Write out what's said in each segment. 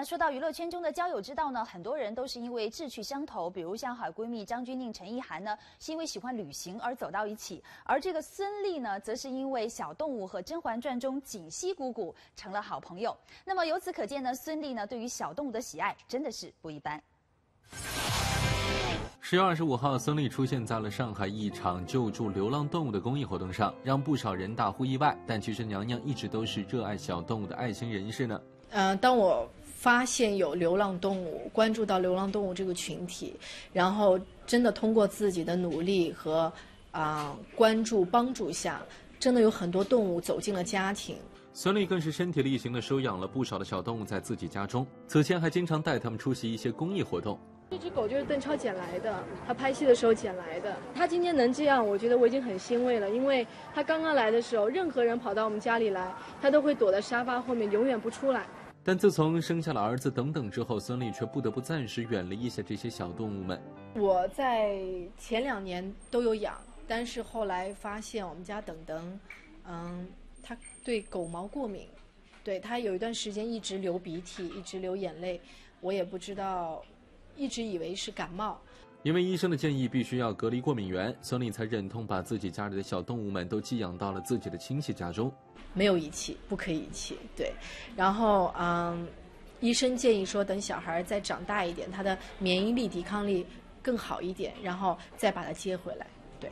那说到娱乐圈中的交友之道呢，很多人都是因为志趣相投，比如像好闺蜜张钧甯、陈意涵呢，是因为喜欢旅行而走到一起；而这个孙俪呢，则是因为小动物和《甄嬛传》中锦汐姑姑成了好朋友。那么由此可见呢，孙俪呢对于小动物的喜爱真的是不一般。十月二十五号，孙俪出现在了上海一场救助流浪动物的公益活动上，让不少人大呼意外。但其实娘娘一直都是热爱小动物的爱心人士呢。嗯，当我发现有流浪动物，关注到流浪动物这个群体，然后真的通过自己的努力和啊关注帮助下，真的有很多动物走进了家庭。孙俪更是身体力行的收养了不少的小动物在自己家中，此前还经常带他们出席一些公益活动。这只狗就是邓超捡来的，他拍戏的时候捡来的。他今天能这样，我觉得我已经很欣慰了，因为他刚刚来的时候，任何人跑到我们家里来，他都会躲在沙发后面，永远不出来。但自从生下了儿子等等之后，孙俪却不得不暂时远离一下这些小动物们。我在前两年都有养，但是后来发现我们家等等，嗯，他对狗毛过敏，对他有一段时间一直流鼻涕，一直流眼泪，我也不知道。一直以为是感冒，因为医生的建议必须要隔离过敏源，孙俪才忍痛把自己家里的小动物们都寄养到了自己的亲戚家中。没有遗弃，不可以遗弃，对。然后，嗯，医生建议说，等小孩再长大一点，他的免疫力、抵抗力更好一点，然后再把他接回来。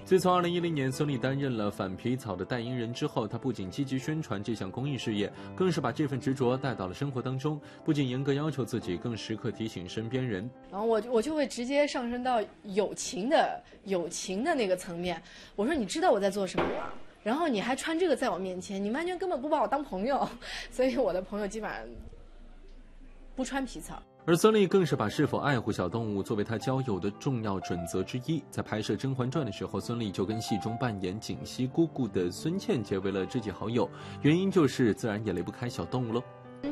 自从2010年孙俪担任了反皮草的代言人之后，她不仅积极宣传这项公益事业，更是把这份执着带到了生活当中。不仅严格要求自己，更时刻提醒身边人。然后我我就会直接上升到友情的友情的那个层面。我说你知道我在做什么吗？然后你还穿这个在我面前，你完全根本不把我当朋友。所以我的朋友基本上不穿皮草。而孙俪更是把是否爱护小动物作为她交友的重要准则之一。在拍摄《甄嬛传》的时候，孙俪就跟戏中扮演锦溪姑姑的孙茜结为了知己好友，原因就是自然也离不开小动物喽。《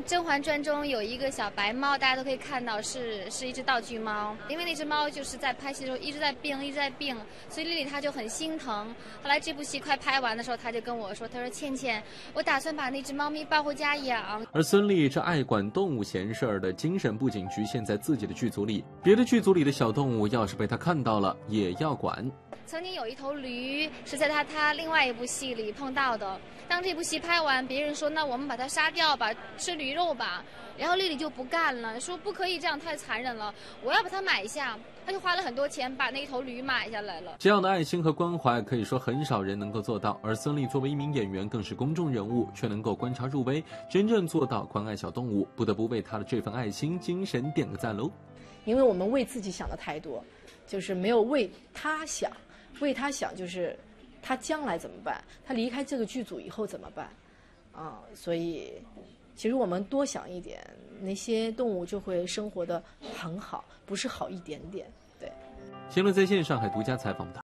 甄嬛传》中有一个小白猫，大家都可以看到是是一只道具猫。因为那只猫就是在拍戏的时候一直在病，一直在病，所以丽丽她就很心疼。后来这部戏快拍完的时候，她就跟我说：“她说倩倩，我打算把那只猫咪抱回家养。”而孙俪这爱管动物闲事儿的精神，不仅局限在自己的剧组里，别的剧组里的小动物要是被她看到了，也要管。曾经有一头驴是在他他另外一部戏里碰到的。当这部戏拍完，别人说那我们把它杀掉吧，吃驴肉吧。然后丽丽就不干了，说不可以这样，太残忍了。我要把它买下，他就花了很多钱把那头驴买下来了。这样的爱心和关怀，可以说很少人能够做到。而孙俪作为一名演员，更是公众人物，却能够观察入微，真正做到关爱小动物，不得不为她的这份爱心精神点个赞喽。因为我们为自己想的太多，就是没有为他想。为他想，就是他将来怎么办？他离开这个剧组以后怎么办？啊，所以其实我们多想一点，那些动物就会生活的很好，不是好一点点。对。新乐在线上海独家采访他。